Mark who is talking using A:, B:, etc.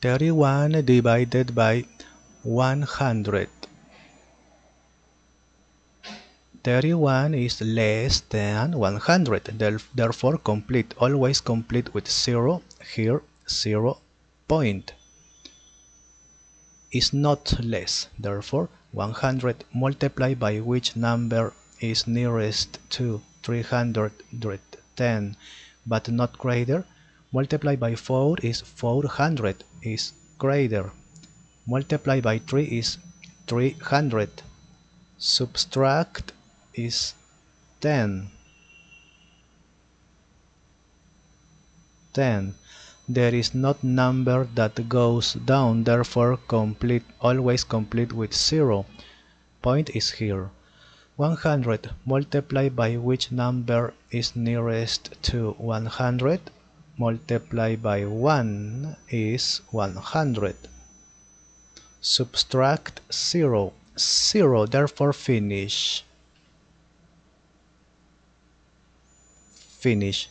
A: 31 divided by 100. 31 is less than 100, therefore complete, always complete with 0, here 0 point. Is not less, therefore 100 multiplied by which number is nearest to 310 but not greater, multiplied by 4 is 400 is greater, multiplied by 3 is 300, subtract is 10. 10. There is not number that goes down, therefore complete, always complete with 0. Point is here. 100 multiplied by which number is nearest to 100 multiplied by 1 is 100 subtract 0 0 therefore finish. Finish